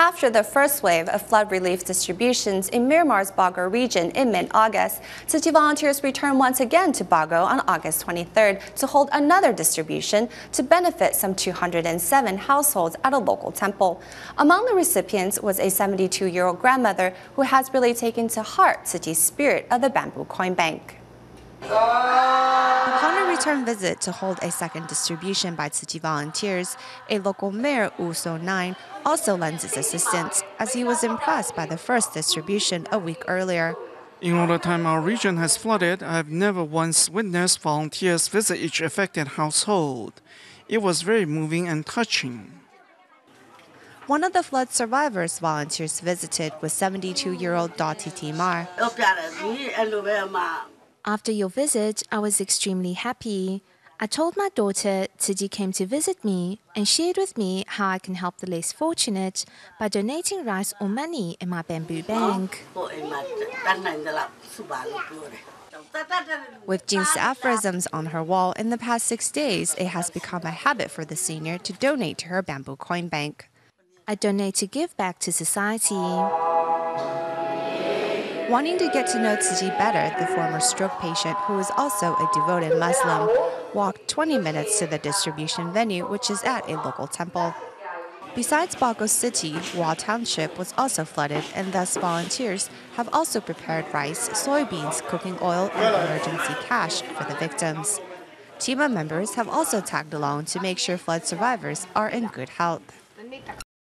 After the first wave of flood relief distributions in Myanmar's Bago region in mid-August, Tzu Chi volunteers returned once again to Bago on August 23rd to hold another distribution to benefit some 207 households at a local temple. Among the recipients was a 72-year-old grandmother who has really taken to heart Tzu Chi's spirit of the bamboo coin bank. Upon a return visit to hold a second distribution by Tzu Chi volunteers, a local mayor, Wu So-nine, also lends his assistance as he was impressed by the first distribution a week earlier. In all the time our region has flooded, I have never once witnessed volunteers visit each affected household. It was very moving and touching. One of the flood survivors volunteers visited was 72-year-old Dottie Timar. After your visit, I was extremely happy. I told my daughter Chi came to visit me and shared with me how I can help the less fortunate by donating rice or money in my bamboo bank. With Jing Si aphorisms on her wall in the past six days, it has become a habit for the senior to donate to her bamboo coin bank. I donate to give back to society. Wanting to get to know Tzu better, the former stroke patient, who is also a devoted Muslim, walked 20 minutes to the distribution venue, which is at a local temple. Besides Bago City, Wa Township was also flooded, and thus volunteers have also prepared rice, soybeans, cooking oil, and emergency cash for the victims. TIMA members have also tagged along to make sure flood survivors are in good health.